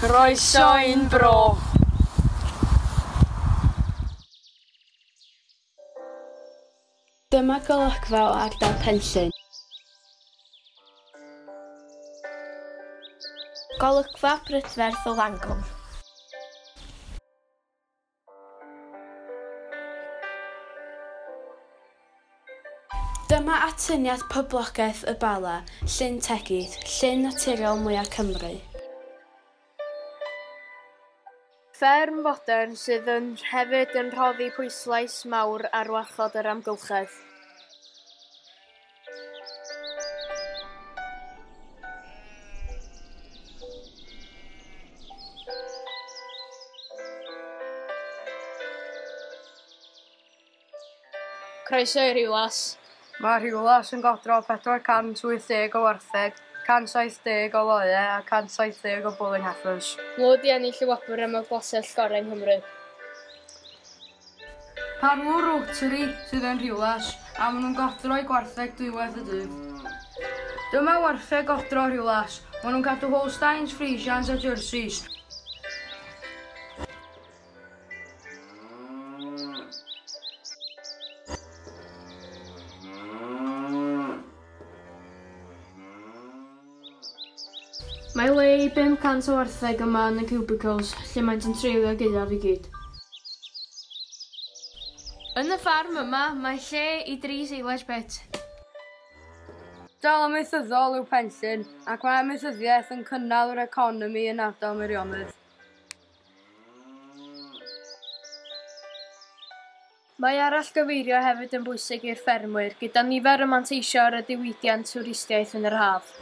Croeso i'n bro. Dyma golygfa o ardal Penllyn. Golygfa brydferth o Fangol. Dyma atyniad poblogaeth y Bala, Llyn Tegid, Llyn Naturiol Mwyaf Cymru. Fferm fodern sydd yn hefyd yn rhoddi pwyslais mawr ar warchod yr amgylchedd. Croeso i Riwas. Mae rhywlas yn godro 480 o wartheg, 170 o loe a 170 o bwlyn heifers. Lwyd i ennill y wobr am y bosell gorau yng Nghymru. Pan Rotary sydd yn rhywlas a maen nhw'n godro i gwartheg diwedd y dydd. Dyma wartheg godro rhywlas. Maen nhw'n cadw Holsteins, Frisians a Jerseys Mae le i 500 o wartheg yma yn y cubicles, lle maent yn treulio gaeaf i gyd. Yn y ffarm yma, mae lle i dri seiled pet. Dal amaethyddol yw pensyn, ac mae amaethyddiaeth yn cynnal yr economi yn ardal Meirionnydd. Mae arall gyfeirio hefyd yn bwysig i'r ffermwyr, gyda nifer y manteisio ar y diwydiant twristiaeth yn yr haf.